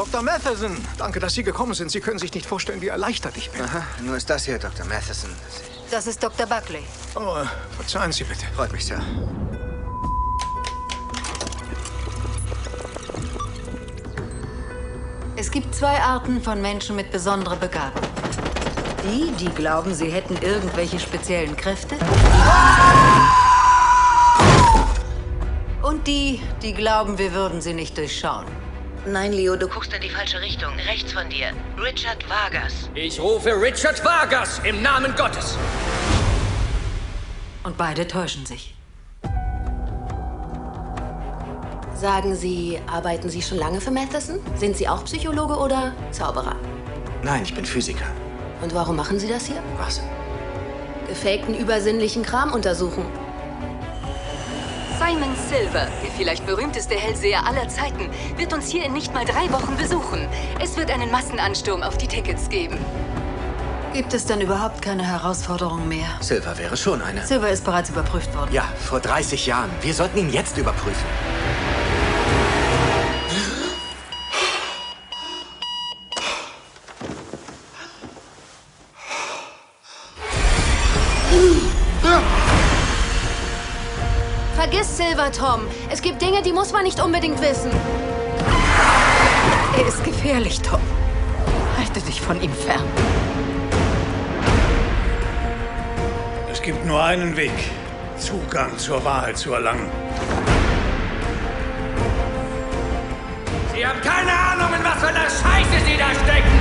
Dr. Matheson, danke, dass Sie gekommen sind. Sie können sich nicht vorstellen, wie erleichtert ich bin. Aha, nur ist das hier Dr. Matheson. Das ist Dr. Buckley. Oh, verzeihen Sie bitte. Freut mich sehr. Es gibt zwei Arten von Menschen mit besonderer Begabung. Die, die glauben, sie hätten irgendwelche speziellen Kräfte. Und die, die glauben, wir würden sie nicht durchschauen. Nein, Leo, du guckst in die falsche Richtung. Rechts von dir. Richard Vargas. Ich rufe Richard Vargas im Namen Gottes. Und beide täuschen sich. Sagen Sie, arbeiten Sie schon lange für Matheson? Sind Sie auch Psychologe oder Zauberer? Nein, ich bin Physiker. Und warum machen Sie das hier? Was? Gefakten übersinnlichen Kram untersuchen. Simon Silver, der vielleicht berühmteste Hellseher aller Zeiten, wird uns hier in nicht mal drei Wochen besuchen. Es wird einen Massenansturm auf die Tickets geben. Gibt es denn überhaupt keine Herausforderung mehr? Silver wäre schon eine. Silver ist bereits überprüft worden. Ja, vor 30 Jahren. Wir sollten ihn jetzt überprüfen. Vergiss Silver, Tom. Es gibt Dinge, die muss man nicht unbedingt wissen. Er ist gefährlich, Tom. Halte dich von ihm fern. Es gibt nur einen Weg, Zugang zur Wahrheit zu erlangen. Sie haben keine Ahnung, in was für einer Scheiße Sie da stecken.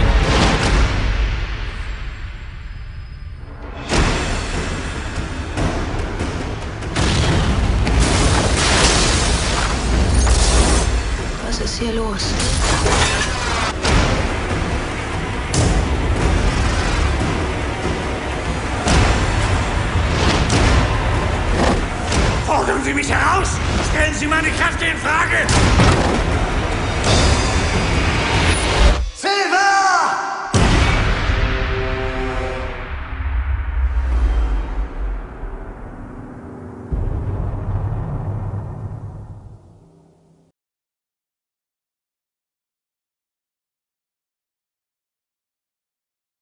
Was ist hier los? Fordern Sie mich heraus! Stellen Sie meine Kräfte in Frage!